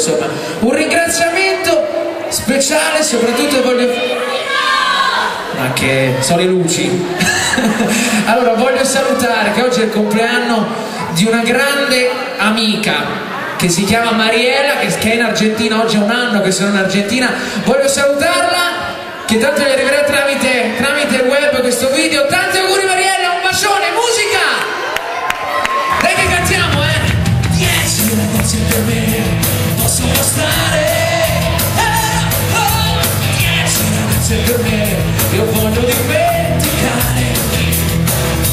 insomma. Un ringraziamento speciale, soprattutto voglio... Ma che sono le luci. allora voglio salutare che oggi è il compleanno di una grande amica che si chiama Mariela, che è in Argentina, oggi è un anno che sono in Argentina. Voglio salutarla, che tanto gli arriverà tramite, tramite il web questo video. Tanti auguri Mariela, un bacione, musica! Dai che cantiamo, eh! Dieci ragazzi per me possono stare. Eh, oh, dieci per me, io voglio dimenticare.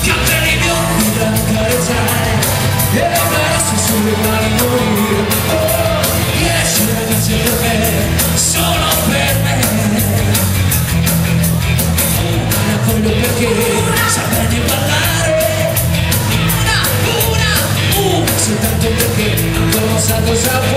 Capelli biondi da accarezzare e adesso sulle mani morire. Oh, dieci ragazze per me, solo per me. Una voglio perché sa bene ballare. Una, una, una, soltanto perché non sa cosa vuol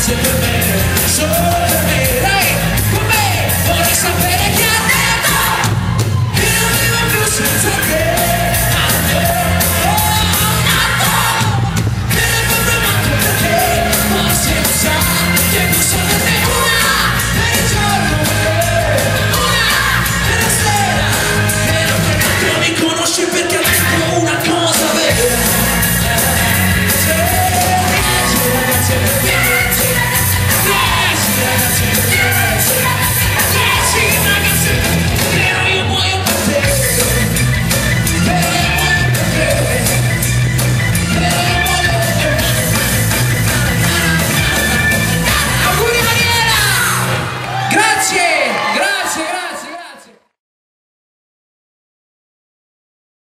sotto la morire Dieci